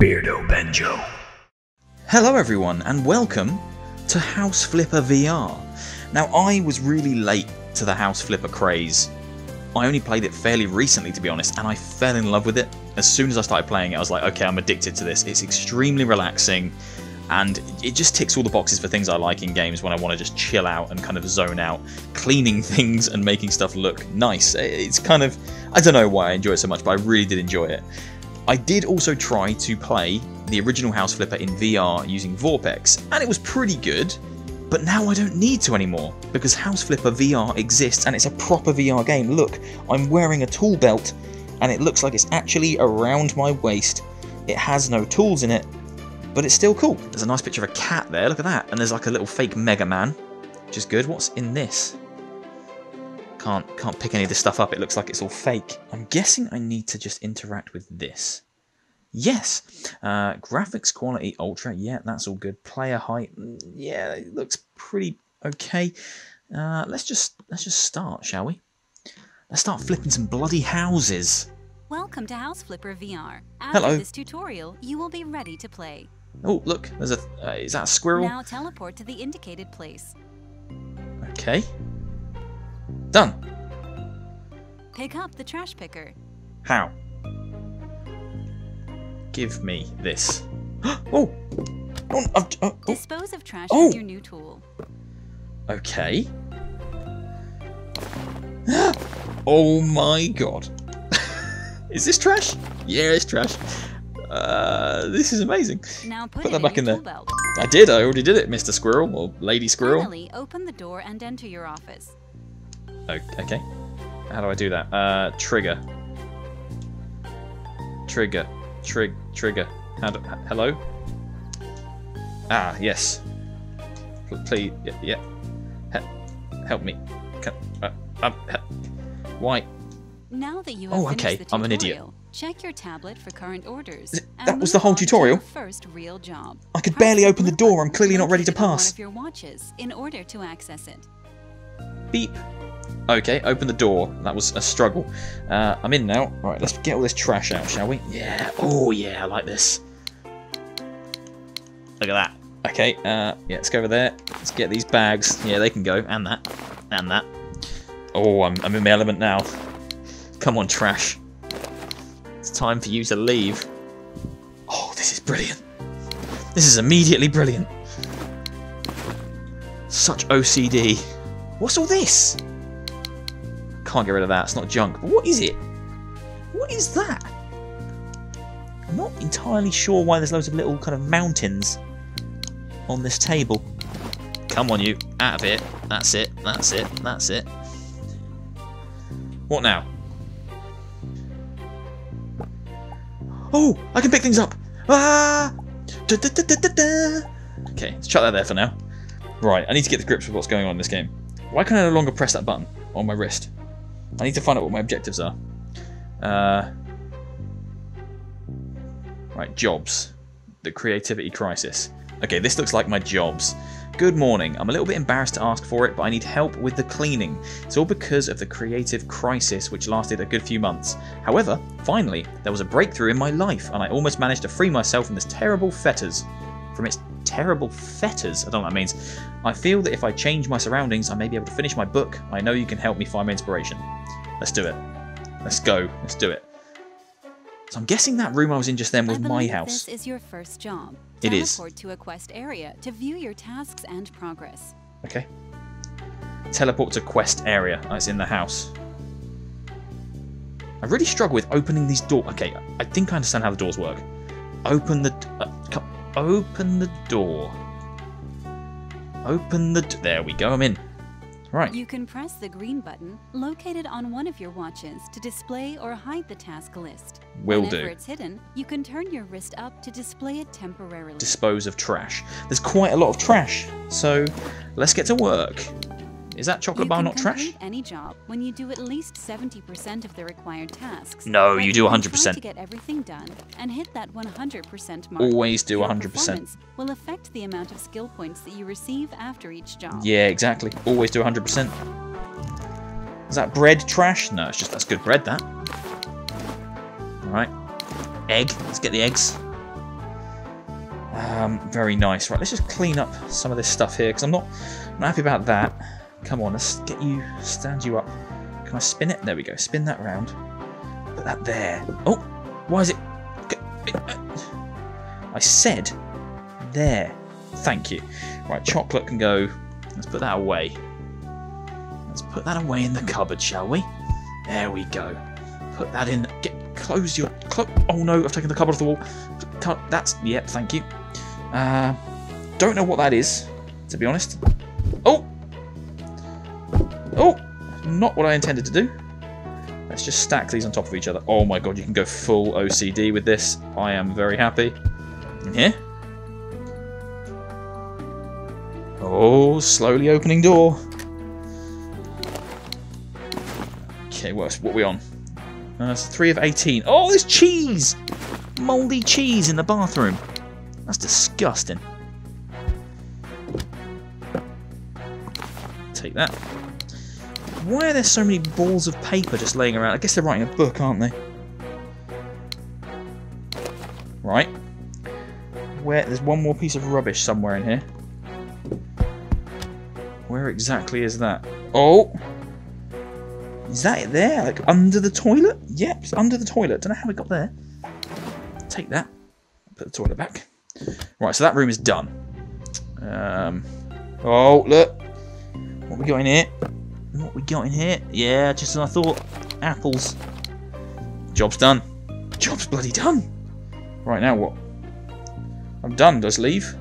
Beardo Benjo. Hello everyone and welcome to House Flipper VR. Now I was really late to the House Flipper craze. I only played it fairly recently to be honest and I fell in love with it. As soon as I started playing it I was like okay I'm addicted to this. It's extremely relaxing and it just ticks all the boxes for things I like in games when I want to just chill out and kind of zone out, cleaning things and making stuff look nice. It's kind of, I don't know why I enjoy it so much, but I really did enjoy it. I did also try to play the original House Flipper in VR using VorpX, and it was pretty good, but now I don't need to anymore, because House Flipper VR exists and it's a proper VR game. Look, I'm wearing a tool belt, and it looks like it's actually around my waist. It has no tools in it, but it's still cool. There's a nice picture of a cat there, look at that. And there's like a little fake Mega Man, which is good. What's in this? Can't, can't pick any of this stuff up, it looks like it's all fake. I'm guessing I need to just interact with this. Yes, uh, graphics quality ultra, yeah, that's all good. Player height, mm, yeah, it looks pretty okay. Uh, let's just let's just start, shall we? Let's start flipping some bloody houses. Welcome to House Flipper VR. After Hello. this tutorial, you will be ready to play. Oh, look, there's a uh, is that a squirrel? Now teleport to the indicated place. Okay. Done. Pick up the trash picker. How? Give me this. oh! Oh, oh, oh, Dispose of trash Oh. with your new tool. Okay. oh my god. Is this trash? Yeah, it's trash. Uh, this is amazing. Now put, Put that back in, in there. belt. I did, I already did it, Mr. Squirrel, or Lady Squirrel. Finally, open the door and enter your office. Okay. How do I do that? Uh, trigger. Trigger. Trig. Trigger. How do, hello? Ah, yes. Pl- Please. Yeah. yeah. He- help me. Can, uh, um, why? Now that you have Oh, okay, the I'm an idiot. check your tablet for current orders. Th- that was the whole tutorial? first real job. I could Press barely open the door. I'm clearly not ready to pass. One of your watches in order to access it. Beep. Okay, open the door. That was a struggle. Uh, I'm in now. All right, let's get all this trash out, shall we? Yeah. Oh, yeah, I like this. Look at that. Okay, uh, yeah, let's go over there. Let's get these bags. Yeah, they can go. And that. And that. Oh, I'm, I'm in my element now. Come on, trash. It's time for you to leave. Oh, this is brilliant. This is immediately brilliant. Such OCD. What's all this? Can't get rid of that. It's not junk. But what is it? What is that? I'm not entirely sure why there's loads of little kind of mountains on this table. Come on, you. Out of it. That's it. That's it. That's it. What now? Oh, I can pick things up. Ah! Da, da, da. Okay, let's chuck that there for now. Right, I need to get the grips with what's going on in this game. Why can I no longer press that button on my wrist? I need to find out what my objectives are. Uh, right, jobs. The creativity crisis. Okay, this looks like my jobs. Good morning. I'm a little bit embarrassed to ask for it, but I need help with the cleaning. It's all because of the creative crisis, which lasted a good few months. However, finally, there was a breakthrough in my life, and I almost managed to free myself from this terrible fetters. From its terrible fetters? I don't know what that means. I feel that if I change my surroundings, I may be able to finish my book. I know you can help me find my inspiration. Let's do it. Let's go. Let's do it. So I'm guessing that room I was in just then was my house. This is your first job. It is. Teleport to a quest area to view your tasks and progress. Okay. Teleport to quest area. It's in the house. I really struggle with opening these doors. Okay, I think I understand how the doors work. Open the. Uh, come, open the door. Open the. D- there we go. I'm in. Right. You can press the green button located on one of your watches to display or hide the task list. Will Whenever do. it's hidden, you can turn your wrist up to display it temporarily. Dispose of trash. There's quite a lot of trash, so let's get to work. Is that chocolate bar not trash? any job when you do at least 70% of the required tasks. No, you do can 100%. Try to get everything done and hit that 100% mark. Always do Your 100%. performance Will affect the amount of skill points that you receive after each job. Yeah, exactly. Always do 100%. Is that bread trash? No, it's just that's good bread, that. Alright. Egg. Let's get the eggs. Um, very nice. Right, let's just clean up some of this stuff here because I'm not, I'm not happy about that. Come on, let's get you, stand you up. Can I spin it? There we go. Spin that round. Put that there. Oh, why is it? I said there. Thank you. Right, chocolate can go. Let's put that away. Let's put that away in the cupboard, shall we? There we go. Put that in. Get close your. Clo oh no! I've taken the cupboard off the wall. Cut. That's. Yep. Thank you. Uh, don't know what that is, to be honest. Oh. Oh. Not what I intended to do. Let's just stack these on top of each other. Oh my god, you can go full OCD with this. I am very happy. In here. Oh, slowly opening door. Okay, what, what are we on? Uh, that's 3 of 18. Oh, there's cheese! Mouldy cheese in the bathroom. That's disgusting. Take that. Why are there so many balls of paper just laying around? I guess they're writing a book, aren't they? Right. Where there's one more piece of rubbish somewhere in here. Where exactly is that? Oh! Is that it there? Like under the toilet? Yep, under the toilet. Don't know how it got there. Take that. Put the toilet back. Right, so that room is done. Um, oh, look. What we got in here? What we got in here? Yeah, just as I thought. Apples. Job's done. Job's bloody done. Right, now what? I'm done. Does leave?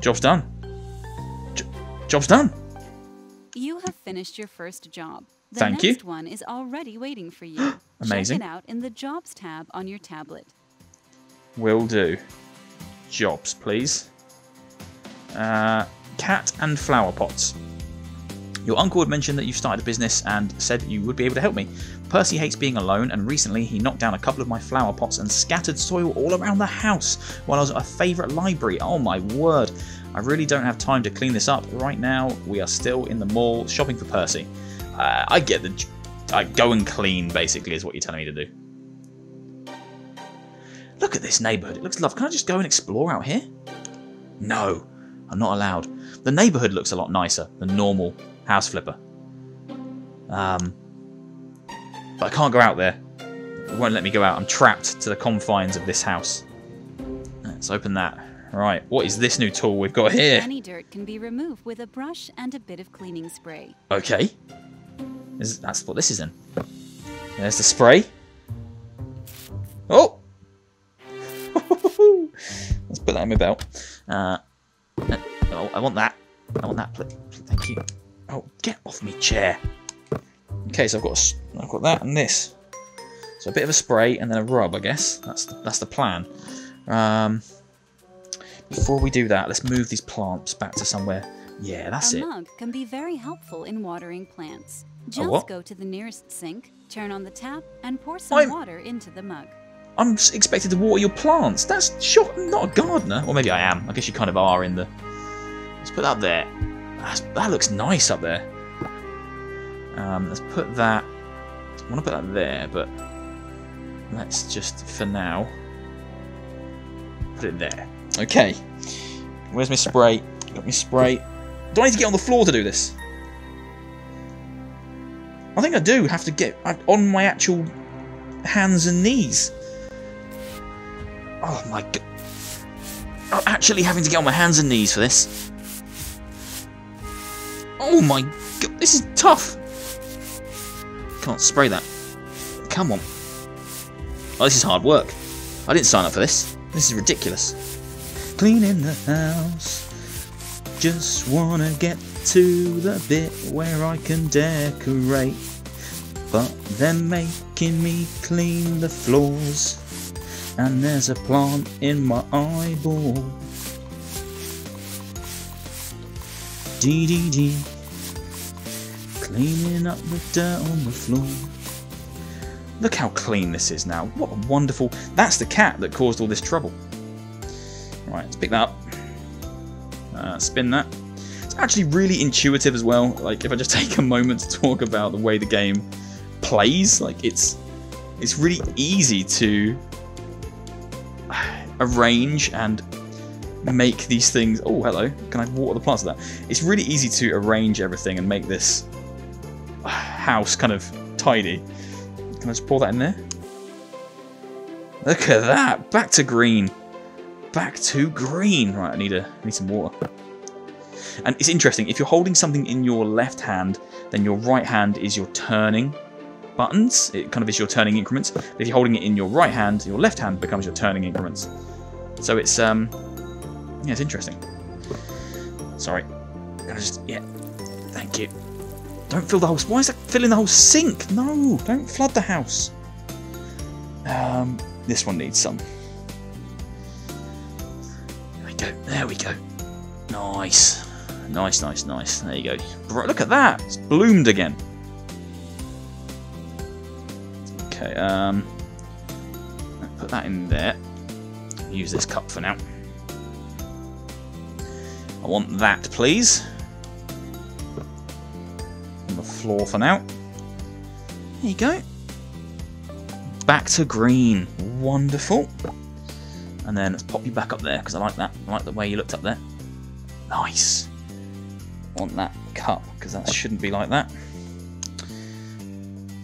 Job's done. Job's done. You have finished your first job. The Thank next you. one is already waiting for you. Amazing. Check it out in the Jobs tab on your tablet. Will do. Jobs, please. Uh, cat and flower pots. Your uncle had mentioned that you started a business and said you would be able to help me. Percy hates being alone, and recently he knocked down a couple of my flower pots and scattered soil all around the house while I was at a favourite library. Oh my word! I really don't have time to clean this up. Right now, we are still in the mall shopping for Percy. Uh, I get the. I go and clean, basically, is what you're telling me to do. Look at this neighbourhood. It looks lovely. Can I just go and explore out here? No, I'm not allowed. The neighbourhood looks a lot nicer than normal house flipper. Um, but I can't go out there. It won't let me go out. I'm trapped to the confines of this house. Let's open that. Right, what is this new tool we've got here? Any dirt can be removed with a brush and a bit of cleaning spray. Okay. Is, that's what this is in. There's the spray. Oh! Let's put that in my belt. Uh, oh, I want that. I want that. pl- pl- Thank you. Oh, get off me chair. Okay, so I've got a I've got that and this. So a bit of a spray and then a rub, I guess. That's the, that's the plan. Um, before we do that, let's move these plants back to somewhere. Yeah, that's a it. mug can be very helpful in watering plants. Just what? go to the nearest sink, turn on the tap, and pour some I'm- water into the mug. I'm expected to water your plants. That's sure I'm not a gardener. Or maybe I am. I guess you kind of are in the. Let's put that there. That's, that looks nice up there. Um, let's put that. I want to put that there, but let's just for now put it there. Okay. Where's my spray? Got my spray. Do I need to get on the floor to do this? I think I do have to get uh, on my actual hands and knees. Oh my god. I'm actually having to get on my hands and knees for this. Oh my god, this is tough. Can't spray that. Come on. Oh, this is hard work. I didn't sign up for this. This is ridiculous. Cleaning the house. Just wanna get to the bit where I can decorate. But they're making me clean the floors. And there's a plant in my eyeball. Dee dee dee. Cleaning up the dirt on the floor. Look how clean this is now. What a wonderful. That's the cat that caused all this trouble. Right, let's pick that up. Uh, spin that. It's actually really intuitive as well. Like, if I just take a moment to talk about the way the game plays, like, it's it's really easy to arrange and make these things. Oh, hello. Can I water the plants with that? It's really easy to arrange everything and make this house kind of tidy. Can I just pour that in there? Look at that. Back to green. Back to green. Right, I need a I need some water. And it's interesting, if you're holding something in your left hand, then your right hand is your turning buttons. It kind of is your turning increments. But if you're holding it in your right hand, your left hand becomes your turning increments. So it's um yeah, it's interesting. Sorry. Just yeah. Thank you. Don't fill the whole why is that filling the whole sink? No, don't flood the house. Um this one needs some. There we go. There we go. Nice. Nice, nice, nice. There you go. Look at that. It's bloomed again. Okay, um... Put that in there. Use this cup for now. I want that, please. Floor for now. There you go. Back to green. Wonderful. And then let's pop you back up there, because I like that. I like the way you looked up there. Nice want that cup because that shouldn't be like that.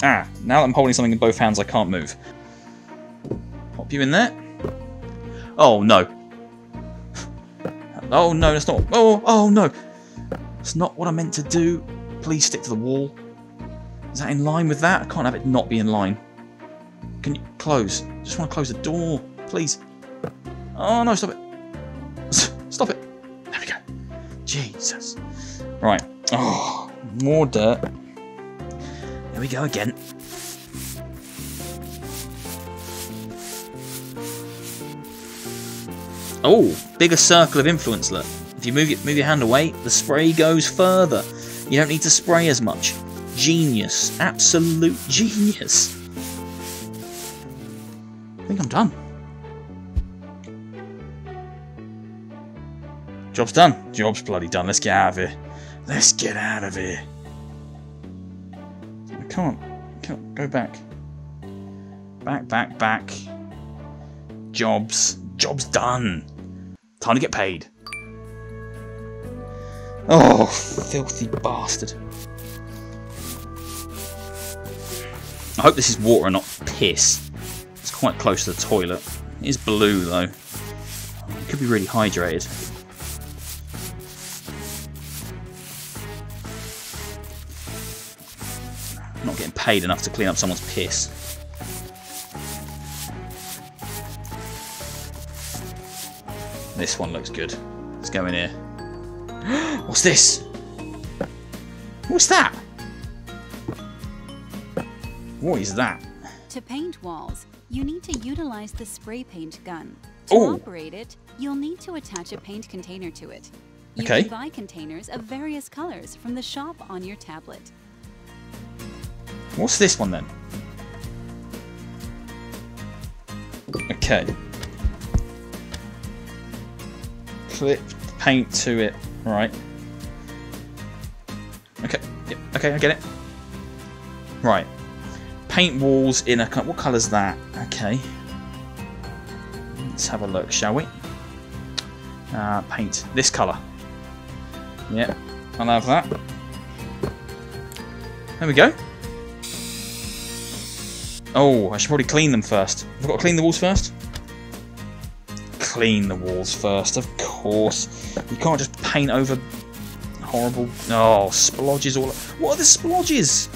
Ah, now that I'm holding something in both hands, I can't move. Pop you in there. Oh no. Oh no, that's not. Oh, oh no. It's not what I meant to do. Please stick to the wall. Is that in line with that? I can't have it not be in line. Can you close? Just want to close the door, please. Oh no, stop it. Stop it. There we go. Jesus. Right. Oh, more dirt. There we go again. Oh, bigger circle of influence, look. If you move, move your hand away, the spray goes further. You don't need to spray as much. Genius. Absolute genius. I think I'm done. Job's done. Job's bloody done. Let's get out of here. Let's get out of here. I can't. can't go back. Back, back, back. Jobs. Job's done. Time to get paid. Oh, filthy bastard. I hope this is water and not piss. It's quite close to the toilet. It is blue though. It could be really hydrated. I'm not getting paid enough to clean up someone's piss. This one looks good. Let's go in here. What's this? What's that? What is that? To paint walls, you need to utilize the spray paint gun. To Ooh. operate it, you'll need to attach a paint container to it. You Okay. can buy containers of various colors from the shop on your tablet. What's this one then? Okay. Clip paint to it. Right. Okay. Okay, I get it. Right. Paint walls in a. What colour's that? Okay. Let's have a look, shall we? Uh, paint this colour. Yep. I'll have that. There we go. Oh, I should probably clean them first. I've got to clean the walls first? Clean the walls first, of course. You can't just paint over horrible... Oh, splodges all... What are the splodges?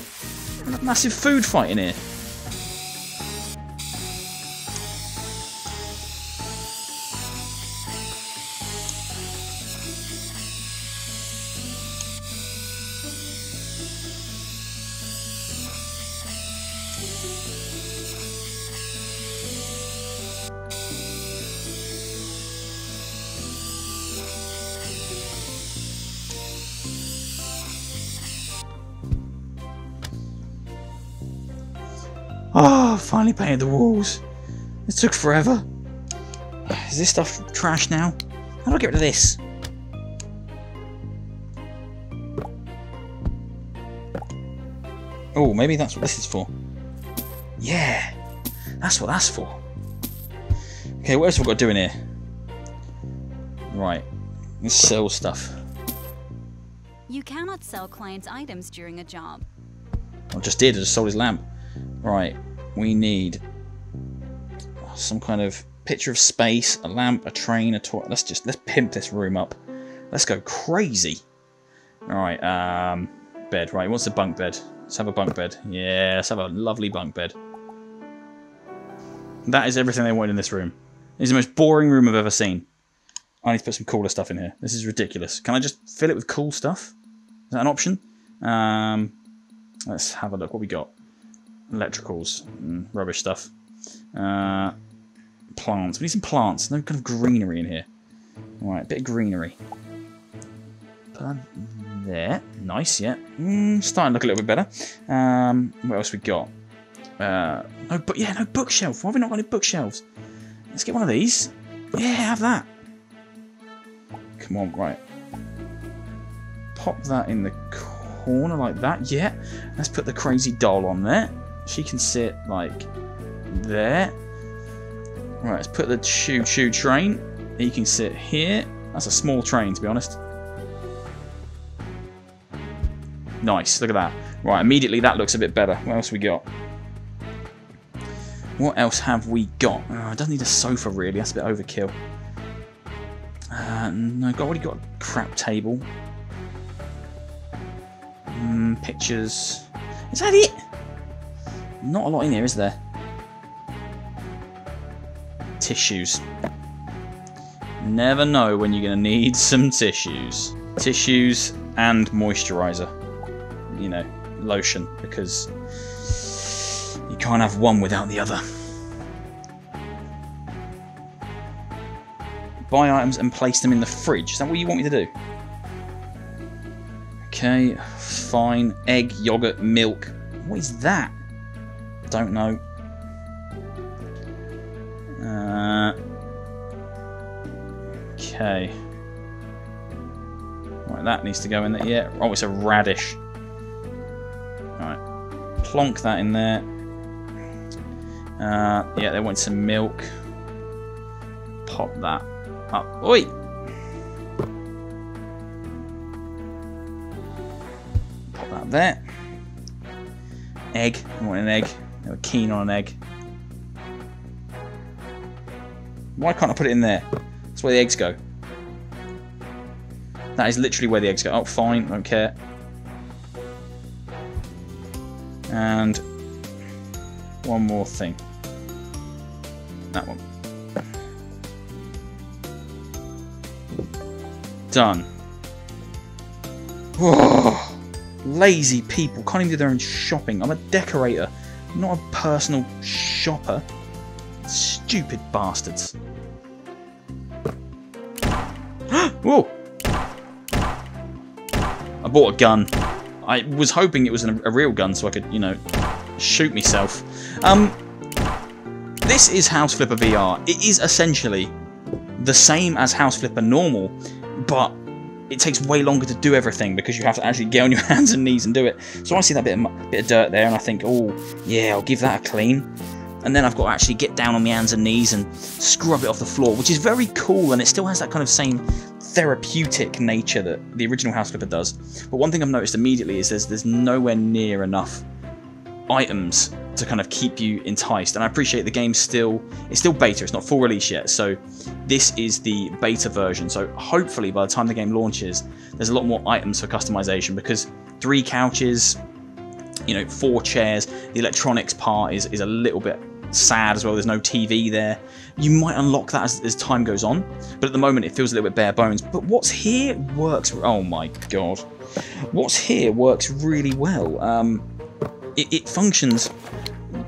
Massive food fight in here. Finally painted the walls. It took forever. Is this stuff trash now? How do I get rid of this? Oh, maybe that's what this is for. Yeah, that's what that's for. Okay, what else have we got doing here? Right. Let's sell stuff. You cannot sell clients' items during a job. I just did, I just sold his lamp. Right, we need some kind of picture of space, a lamp, a train, a toy. Let's just, let's pimp this room up. Let's go crazy. Alright, um, bed. Right, what's a bunk bed? Let's have a bunk bed. Yeah, let's have a lovely bunk bed. That is everything they want in this room. It's the most boring room I've ever seen. I need to put some cooler stuff in here. This is ridiculous. Can I just fill it with cool stuff? Is that an option? Um, let's have a look. What we got? Electricals. Mm, rubbish stuff. Uh, plants. We need some plants. No kind of greenery in here. Alright, a bit of greenery. Put that there. Nice, yeah. Mm, starting to look a little bit better. Um, what else we got? Uh, no, but yeah, no bookshelf. Why have we not got any bookshelves? Let's get one of these. Yeah, have that. Come on, right. Pop that in the corner like that. Yeah. Let's put the crazy doll on there. She can sit like there. Right, let's put the choo-choo train. He can sit here. That's a small train, to be honest. Nice, look at that. Right, immediately that looks a bit better. What else we got? What else have we got? Oh, it doesn't need a sofa, really. That's a bit overkill. Uh, no, I've already got a crap table. Mm, pictures. Is that it? Not a lot in here, is there? Tissues. Never know when you're going to need some tissues. Tissues and moisturiser. You know, lotion, because you can't have one without the other. Buy items and place them in the fridge. Is that what you want me to do? Okay, fine. Egg, yogurt, milk. What is that? Don't know. Uh, okay. Right, that needs to go in there. Yeah. Oh, it's a radish. Right. Plonk that in there. Uh, yeah, they want some milk. Pop that up. Oi! Pop that there. Egg. I want an egg. They were keen on an egg. Why can't I put it in there? That's where the eggs go. That is literally where the eggs go. Oh, fine. Don't care. And one more thing. That one. Done. Whoa. Lazy people can't even do their own shopping. I'm a decorator, not a personal shopper. Stupid bastards. Whoa! I bought a gun. I was hoping it was an, a real gun so I could, you know, shoot myself. Um, this is House Flipper VR. It is essentially the same as House Flipper normal, but it takes way longer to do everything because you have to actually get on your hands and knees and do it. So I see that bit of, bit of dirt there and I think, oh, yeah, I'll give that a clean. And then I've got to actually get down on my hands and knees and scrub it off the floor, which is very cool and it still has that kind of same therapeutic nature that the original House Flipper does. But one thing I've noticed immediately is there's, there's nowhere near enough items to kind of keep you enticed. And I appreciate the game's still it's still beta, it's not full release yet. So this is the beta version. So hopefully by the time the game launches, there's a lot more items for customization because three couches, you know, four chairs, the electronics part is, is a little bit sad as well. There's no TV there. You might unlock that as, as time goes on, but at the moment it feels a little bit bare bones. But what's here works. Oh my god, what's here works really well. Um, it, it functions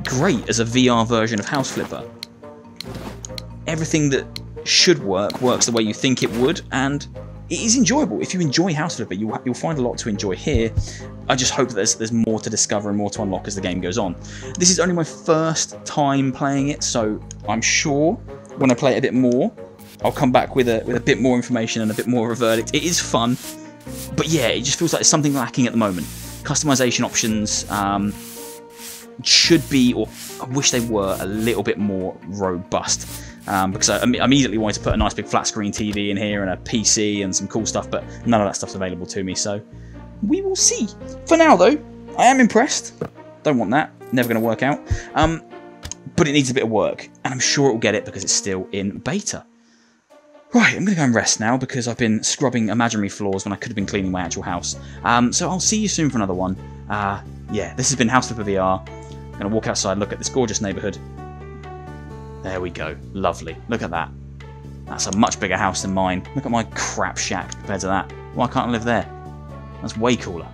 great as a VR version of House Flipper. Everything that should work works the way you think it would, and it is enjoyable. If you enjoy House Flipper, you'll, you'll find a lot to enjoy here. I just hope that there's, there's more to discover and more to unlock as the game goes on. This is only my first time playing it, so I'm sure when I play it a bit more, I'll come back with a, with a bit more information and a bit more of a verdict. It is fun, but yeah, it just feels like there's something lacking at the moment. Customization options, um, should be, or I wish they were, a little bit more robust. um, because I immediately wanted to put a nice big flat screen TV in here and a PC and some cool stuff, but none of that stuff's available to me, so we will see. For now, though, I am impressed. Don't want that. Never going to work out. Um, but it needs a bit of work, and I'm sure it will get it because it's still in beta. Right, I'm going to go and rest now because I've been scrubbing imaginary floors when I could have been cleaning my actual house. Um, so I'll see you soon for another one. Uh, yeah, this has been House Flipper VR. I'm going to walk outside, look at this gorgeous neighbourhood. There we go. Lovely. Look at that. That's a much bigger house than mine. Look at my crap shack compared to that. Why can't I live there? That's way cooler.